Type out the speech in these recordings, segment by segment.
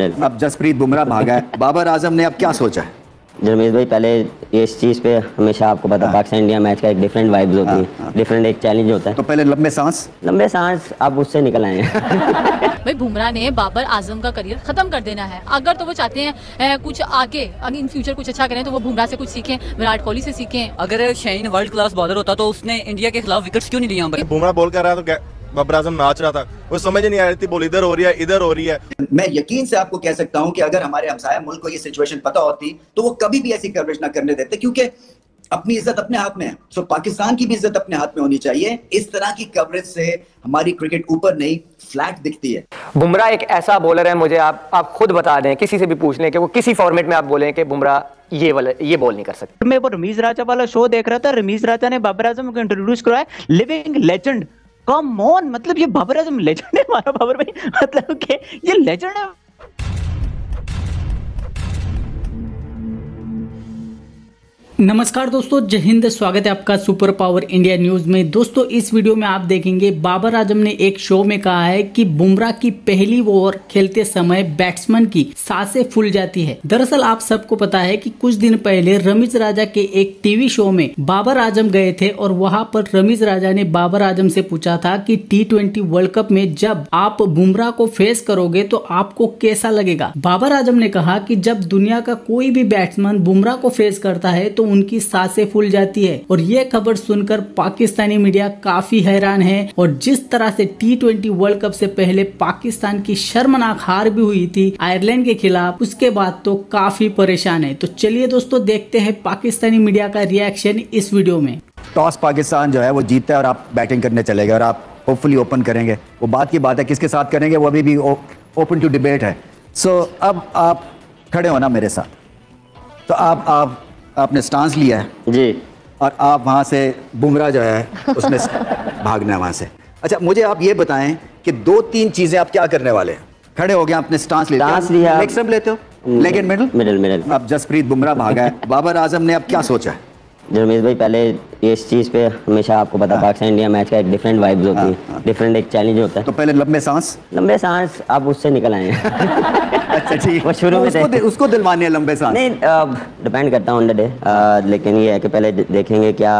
अब जसप्रीत बुमराह भागा है बाबर आज़म ने अब क्या सोचा है? रमेश भाई पहले इस चीज़ पे हमेशा आपको पता पाकिस्तान इंडिया मैच का एक डिफरेंट वाइब्स होती है डिफरेंट एक चैलेंज होता है। तो पहले लंबे सांस? लंबे सांस आप उससे निकल आए हैं। भाई बुमराह ने बाबर आज़म का करियर खत्म कर देना है। अगर तो वो चाहते हैं कुछ आगे अगर इन फ्यूचर कुछ अच्छा करें तो वो बुमराह से कुछ सीखें विराट कोहली से सीखें। अगर शाइन वर्ल्ड क्लास बॉलर होता तो उसने इंडिया के खिलाफ विकेट्स क्यों नहीं लिए यहाँ पर? बुमराह बॉल कर रहा है तो बाबर आज़म नाच रहा था। वो समझ नहीं आ रही थी बॉल इधर हो रही है इधर हो रही है। मैं यकीन से आपको कह सकता हूँ कि अगर हमारे हमसाया मुल्क को ये सिचुएशन पता होती तो वो कभी भी ऐसी कवरेज ना करने देते क्योंकि अपनी इज़्ज़त अपने हाथ में है। सो पाकिस्तान की भी इज़्ज़त अपने हाथ में होनी चाहिए। इस तरह की कवरेज से हमारी क्रिकेट ऊपर नहीं फ्लैट दिखती है। बुमराह एक ऐसा बॉलर है मुझे आप आप खुद बता दें किसी से भी पूछ लें कि वो किसी फॉर्मेट में आप बोलें कि बुमराह ये वाला ये बॉल नहीं कर सकते। मैं वो रमीज राजा वाला शो देख रहा था। रमीज राजा ने बाबर आज़म को इंट्रोड्यूस कराया लिविंग लेजेंड कम ऑन मतलब ये बाबर तुम लेजेंड है हमारा बाबर भाई। मतलब के ये लेजेंड है। नमस्कार दोस्तों, जय हिंद, स्वागत है आपका सुपर पावर इंडिया न्यूज़ में। दोस्तों, इस वीडियो में आप देखेंगे, बाबर आज़म ने एक शो में कहा है कि बुमराह की पहली ओवर खेलते समय बैट्समैन की साँसें फूल जाती है। दरअसल, आप सबको पता है कि कुछ दिन पहले रमीज राजा के एक टीवी शो में बाबर आज़म गए थे और वहाँ पर रमीज राजा ने बाबर आज़म से पूछा था की टी वर्ल्ड कप में जब आप बुमराह को फेस करोगे तो आपको कैसा लगेगा? बाबर आज़म ने कहा की जब दुनिया का कोई भी बैट्समैन बुमराह को फेस करता है तो उनकी साँसें फूल जाती है। और ये खबर सुनकर पाकिस्तानी मीडिया काफ़ी हैरान है। और जिस तरह से टी ट्वेंटी वर्ल्ड कप से पहले पाकिस्तान की शर्मनाक हार भी हुई थी आयरलैंड के खिलाफ उसके बाद तो काफ़ी परेशान है। तो चलिए दोस्तों देखते हैं पाकिस्तानी मीडिया का रिएक्शन इस वीडियो में। टॉस पाकिस्तान जो है वो जीतता है और आप बैटिंग करने चले गए और आप होपफुली ओपन करेंगे। वो बात की बात है किसके साथ करेंगे वो अभी भी ओपन टू डिबेट है। सो so, अब आप खड़े हो ना मेरे साथ। तो आप आप आपने स्टांस लिया है। जी। और आप वहाँ से बुमरा जो है उसमें भागना है वहाँ से। अच्छा मुझे आप ये बताएँ कि दो तीन चीज़ें आप क्या करने वाले हैं? खड़े हो गए आपने स्टांस लिया। लिया। लेग स्टंप लेते हो? Leg and middle middle middle अब जसप्रीत बुमराह भागा है। बाबर आज़म ने अब क्या सोचा है? रमेश भाई पहले इस चीज़ पे हमेशा आपको पता पाकिस्तान इंडिया मैच का एक डिफरेंट वाइब्स होती है डिफरेंट एक चैलेंज होता है। तो पहले लंबे सांस? लंबे सांस आप उससे निकल आए अच्छा ठीक। वो शुरू तो में उसको उसको दिलवाने हैं लंबे सांस। नहीं डिपेंड करता है ऑन द डे लेकिन ये है कि पहले देखेंगे क्या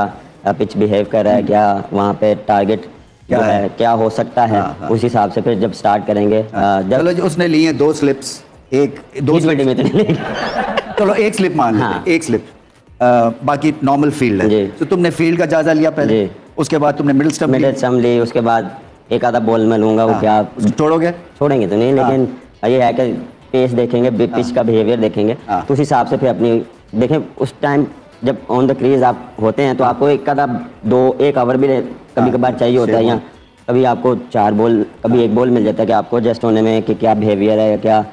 पिच बिहेव कर रहा है क्या वहाँ पे टारगेट क्या है? है? क्या हो सकता है हाँ, हाँ। उस हिसाब से फिर जब स्टार्ट करेंगे चलो जब उसने लिए दो स्लिप्स एक दो ट्वेंटी में तो चलो एक स्लिप मान हाँ। एक स्लिप बाकी नॉर्मल फ़ील्ड है। तो तुमने फ़ील्ड का जायजा लिया पहले। उसके बाद तुमने मिडिल स्टंप मिडिल सम ली उसके बाद एक आधा बॉल में लूँगा वो क्या छोड़ोगे? छोड़ेंगे तो नहीं हाँ। लेकिन ये है कि पेस देखेंगे पिच का बिहेवियर देखेंगे। हाँ। तो उस हिसाब से फिर अपनी देखें उस टाइम जब ऑन द क्रीज आप होते हैं तो आपको एक आधा दो एक ओवर भी कभी कभार चाहिए होता है. या कभी आपको चार बॉल कभी एक बॉल मिल जाता है कि आपको जस्ट होने में कि क्या बिहेवियर है क्या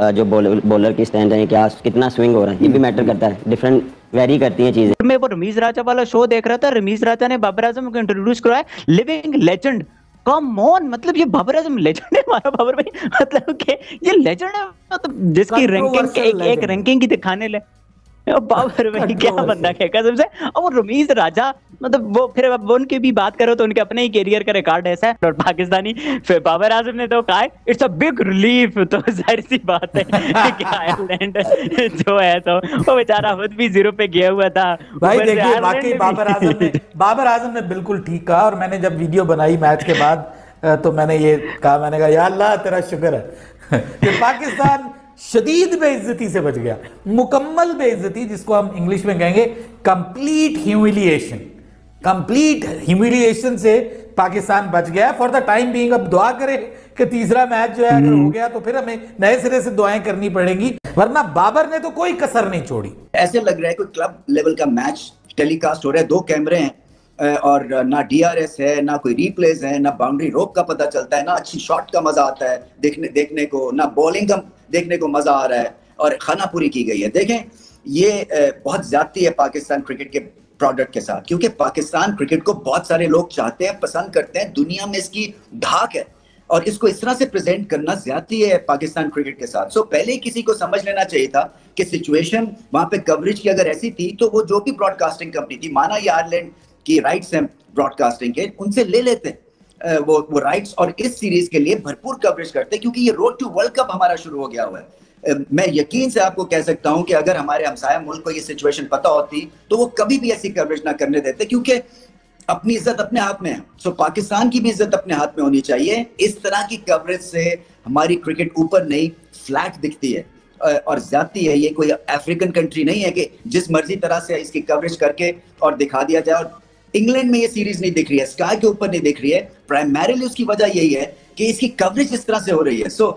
जो बॉलर बॉलर की स्टैंड है क्या कितना स्विंग हो रहा है ये भी मैटर करता है। डिफरेंट वेरी करती हैं चीज़ें। मैं वो रमीज राजा वाला शो देख रहा था रमीज राजा ने बाबर आज़म को इंट्रोड्यूस कराया लिविंग लेजेंड कम ऑन मतलब ये बाबर आज़म लेजेंड है हमारा बाबर भाई। मतलब कि ये लेजेंड है मतलब जिसकी रैंकिंग एक एक रैंकिंग की दिखाने ले। बाबर भाई क्या बंदा है कसम से और वो रमीज राजा मतलब वो फिर अब उनकी भी बात करो तो उनके अपने ही करियर का रिकॉर्ड ऐसा है और पाकिस्तानी फिर बाबर आज़म ने तो कहा इट्स अ बिग रिलीफ तो ज़ाहिर सी बात है कि आयरलैंड जो है तो वो बेचारा खुद भी ज़ीरो पे गया हुआ था। भाई देखिए वाकई बाबर आज़म ने बाबर आज़म ने बिल्कुल ठीक कहा और मैंने जब वीडियो बनाई मैच के बाद तो मैंने ये कहा मैंने कहा या अल्लाह तेरा शुक्र है। कि पाकिस्तान शदीद बेइज्जती से बच गया मुकम्मल बेइज्जती जिसको हम इंग्लिश में कहेंगे कंप्लीट ह्यूमिलिएशन कंप्लीट ह्यूमिलिएशन से पाकिस्तान बच गया। फॉर द टाइम बीइंग अब दुआ करें कि तीसरा मैच जो है अगर हो गया तो फिर हमें नए सिरे से दुआएँ करनी पड़ेंगी। वरना बाबर ने तो कोई कसर नहीं छोड़ी। ऐसे लग रहा है कोई क्लब लेवल का मैच टेलीकास्ट हो रहा है दो कैमरे हैं और ना डीआरएस है ना कोई रिप्लेस है ना बाउंड्री रोक का पता चलता है ना अच्छी शॉट का मज़ा आता है देखने देखने को ना बॉलिंग का देखने को मज़ा आ रहा है और खाना पूरी की गई है। देखें ये बहुत ज्यादती है पाकिस्तान क्रिकेट के प्रोडक्ट के साथ। क्योंकि पाकिस्तान क्रिकेट को बहुत सारे लोग चाहते हैं पसंद करते हैं दुनिया में इसकी धाक है। और इसको इस तरह से प्रेजेंट करना ज़्यादा है पाकिस्तान क्रिकेट के साथ। सो पहले ही किसी को समझ लेना चाहिए था कि सिचुएशन वहाँ पे कवरेज की अगर ऐसी थी तो वो जो भी ब्रॉडकास्टिंग कंपनी थी माना ये आयरलैंड की राइट्स हैं ब्रॉडकास्टिंग के उनसे ले लेते अ, वो वो राइट्स और इस सीरीज़ के लिए भरपूर कवरेज करते क्योंकि ये रोड टू वर्ल्ड कप हमारा शुरू हो गया हुआ है। मैं यकीन से आपको कह सकता हूँ कि अगर हमारे हमसाया मुल्क को ये सिचुएशन पता होती तो वो कभी भी ऐसी कवरेज ना करने देते, क्योंकि अपनी इज़्ज़त अपने हाथ में है। सो पाकिस्तान की भी इज़्ज़त अपने हाथ में होनी चाहिए। इस तरह की कवरेज से हमारी क्रिकेट ऊपर नहीं फ्लैट दिखती है। और ज्यादती है, ये कोई अफ्रीकन कंट्री नहीं है कि जिस मर्ज़ी तरह से इसकी कवरेज करके और दिखा दिया जाए। और इंग्लैंड में ये सीरीज़ नहीं दिख रही है स्काई के ऊपर नहीं दिख रही है। प्राइमरीली उसकी वजह यही है कि इसकी कवरेज इस तरह से हो रही है। सो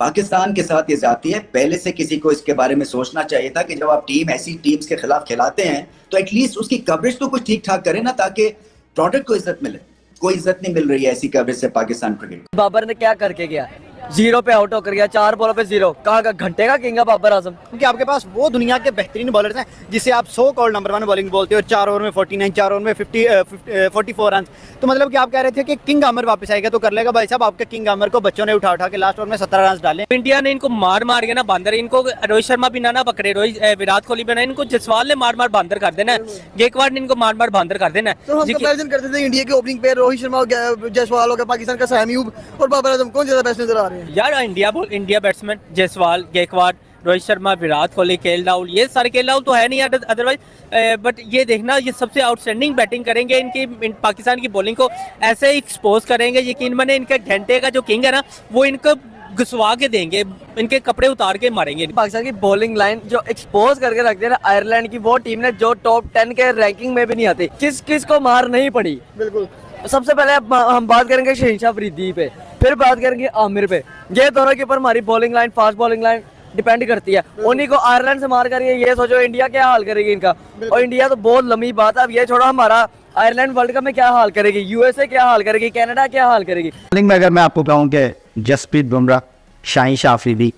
पाकिस्तान के साथ ये जाती है। पहले से किसी को इसके बारे में सोचना चाहिए था कि जब आप टीम, ऐसी टीम्स के खिलाफ खिलाते हैं तो एटलीस्ट उसकी कवरेज तो कुछ ठीक ठाक करें ना, ताकि प्रोडक्ट को इज़्ज़त मिले। कोई इज़्ज़त नहीं मिल रही है ऐसी कवरेज से पाकिस्तान क्रिकेट बाबर ने क्या करके गया? ज़ीरो पे आउट होकर गया चार बॉलों पे ज़ीरो कहा का घंटे का किंग है बाबर आज़म। क्योंकि आपके पास वो दुनिया के बेहतरीन बॉलर हैं जिसे आप so call number one bowling बोलते हो चार ओवर में 49 चार ओवर में 50 फोर्टी फोर रन तो मतलब कि आप कह रहे थे कि किंग आमर वापस आएगा तो कर लेगा भाई साहब आपके किंग आमर को बच्चों ने उठा उठा के लास्ट ओवर में सत्रह रन डाले। इंडिया ने इनको मार मार के ना बंदर इनको रोहित शर्मा भी ना ना पकड़े रोहित विराट कोहली भी ना इनको जसवाल ने मार मार बंदर कर देना है। गेकवाड ने इनको मार मार बंदर कर देना है। तो इंडिया के ओपनिंग पे रोहित शर्मा जसवाल हो गया पाकिस्तान का सहमीब और बाबर आज़म कौन ज़्यादा बेस्ट नज़र आ रहे हैं? यार इंडिया बोल India batsman Jaiswal Gaikwad Rohit Sharma Virat Kohli K Rahul ये सारे के राहुल तो है नहीं अदरवाइज़ बट ये देखना ये सबसे आउटस्टैंडिंग बैटिंग करेंगे इनकी इन, पाकिस्तान की बॉलिंग को ऐसे एक्सपोज करेंगे यकीन मैंने इनका घंटे का जो किंग है ना वो इनको घुसवा के देंगे इनके कपड़े उतार के मारेंगे। पाकिस्तान की बॉलिंग लाइन जो एक्सपोज करके रख दिया ना आयरलैंड की वो टीम ने जो टॉप टेन के रैंकिंग में भी नहीं आती किस किस को मार नहीं पड़ी। बिल्कुल। सबसे पहले हम बात करेंगे शहनशाह फरीदी पे। फिर बात करेंगे आमिर पे। ये दोनों के ऊपर हमारी bowling line fast bowling line depend करती है। उन्हीं को आयरलैंड से मार करिए ये सोचो इंडिया क्या हाल करेगी इनका। और इंडिया तो बहुत लंबी बात है अब ये छोड़ो हमारा आयरलैंड वर्ल्ड कप में क्या हाल करेगी यूएसए क्या हाल करेगी कनाडा क्या हाल करेगी। बॉलिंग में अगर मैं आपको कहूँ कि जसप्रीत बुमराह शाही शाफरीदी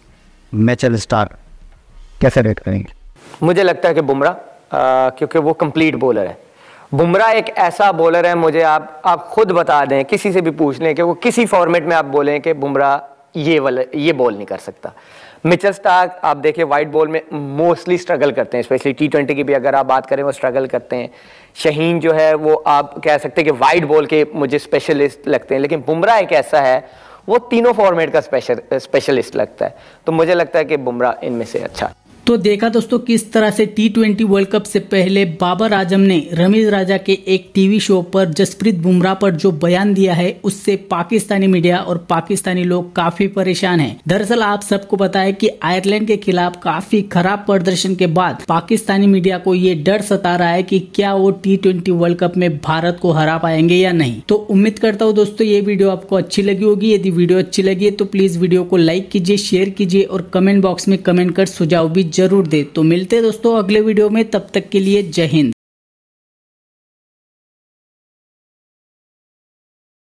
मैचल स्टार कैसे रेट करेंगे? मुझे लगता है कि बुमराह क्योंकि वो कंप्लीट बॉलर है। बुमराह एक ऐसा बॉलर है, मुझे आप आप खुद बता दें, किसी से भी पूछ लें कि वो किसी फॉर्मेट में आप बोलें कि बुमराह ये वाला, ये बॉल नहीं कर सकता। मिचल स्टार्क, आप देखिए वाइट बॉल में मोस्टली स्ट्रगल करते हैं स्पेशली टी ट्वेंटी की भी अगर आप बात करें, वो स्ट्रगल करते हैं। शहीन जो है, वो आप कह सकते हैं कि वाइट बॉल के मुझे स्पेशलिस्ट लगते हैं, लेकिन बुमराह एक ऐसा है, वो तीनों फॉर्मेट का स्पेशल स्पेशलिस्ट लगता है। तो मुझे लगता है कि बुमराह इनमें से अच्छा तो देखा दोस्तों, किस तरह से टी ट्वेंटी वर्ल्ड कप से पहले बाबर आज़म ने रमीज राजा के एक टीवी शो पर जसप्रीत बुमराह पर जो बयान दिया है, उससे पाकिस्तानी मीडिया और पाकिस्तानी लोग काफ़ी परेशान हैं। दरअसल आप सबको पता है कि आयरलैंड के खिलाफ काफ़ी खराब प्रदर्शन के बाद पाकिस्तानी मीडिया को ये डर सता रहा है की क्या वो टी ट्वेंटी वर्ल्ड कप में भारत को हरा पाएँगे या नहीं तो उम्मीद करता हूँ दोस्तों, ये वीडियो आपको अच्छी लगी होगी यदि वीडियो अच्छी लगी है तो प्लीज़ वीडियो को लाइक कीजिए शेयर कीजिए और कमेंट बॉक्स में कमेंट कर सुझाव भी ज़रूर दे। तो मिलते हैं दोस्तों अगले वीडियो में, तब तक के लिए जय हिंद।